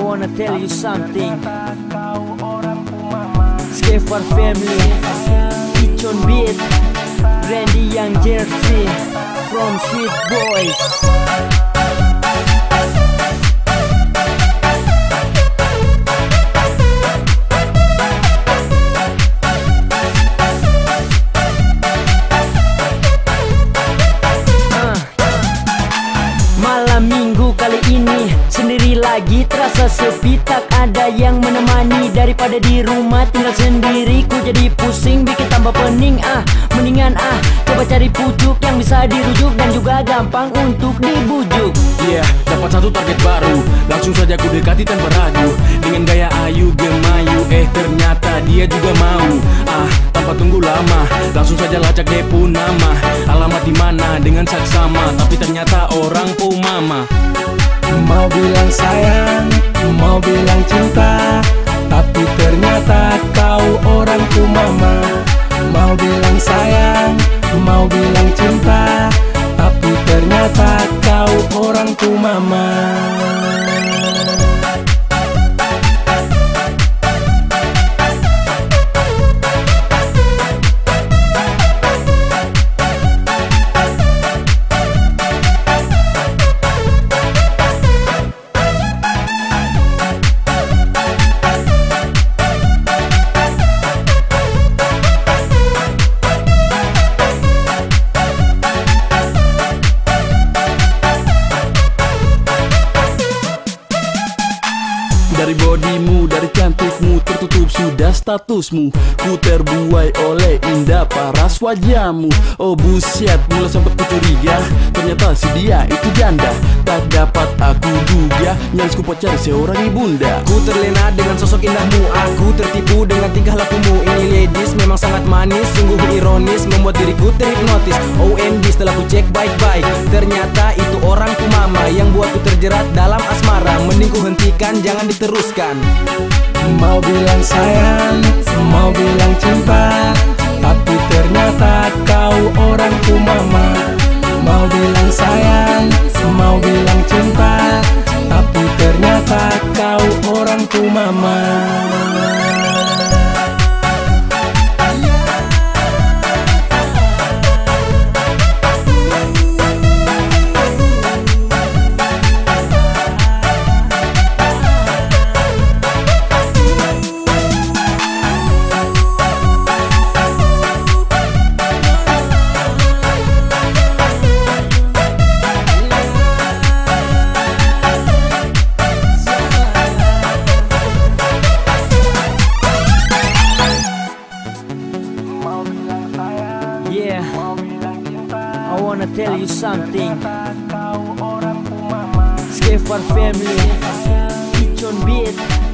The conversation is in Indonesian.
I wanna tell you something. Skefar family. Kitchen beat. Randy Young Jersey. From Sweet Boys. Ah. Malam minggu kali ini Sendiri lagi terasa sepi Tak ada yang menemani. Daripada di rumah tinggal sendiri Ku jadi pusing bikin tambah pening. Ah Mendingan ah Coba cari pucuk yang bisa dirujuk Dan juga gampang untuk dibujuk. Yeah, dapat satu target baru. Langsung saja ku dekati tanpa ragu. Dengan gaya ayu gemayu Eh ternyata dia juga mau. Ah, tanpa tunggu lama Langsung saja lacak depo nama. Alamat di mana dengan saksama Tapi ternyata orang po mama. Mau bilang sayang, mau bilang cinta Tapi ternyata kau orang ku mama. Mau bilang sayang, mau bilang cinta Tapi ternyata kau orang ku Dari bodimu, dari cantikmu Tertutup sudah statusmu. Ku terbuai oleh indah paras wajahmu. Oh buset, mulai sempat ku curiga Ternyata si dia itu janda. Tak dapat aku duga Nyaris ku cari seorang ibunda. Ku terlena dengan sosok indahmu. Aku tertipu dengan tingkah lakumu. Ini ladies memang sangat manis Sungguh ironis Membuat diriku terhipnotis. OMG setelah ku cek baik-baik Ternyata itu orang ku mama Yang buatku terjerat dalam asmara. Mending ku hentikan jangan diteruskan. Mau bilang sayang, mau bilang cinta wanna tell you something. Skefar family. Kitchen beat